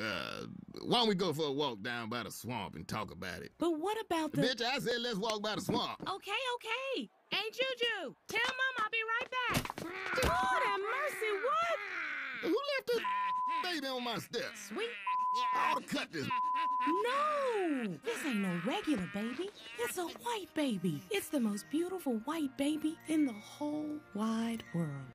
Uh, why don't we go for a walk down by the swamp and talk about it? But what about the... Bitch, I said let's walk by the swamp. Okay, okay. Hey, Juju, tell Mom I'll be right back. Lord have mercy, what? Who left this baby on my steps? Sweet. I'll cut this. No, this ain't no regular baby. It's a white baby. It's the most beautiful white baby in the whole wide world.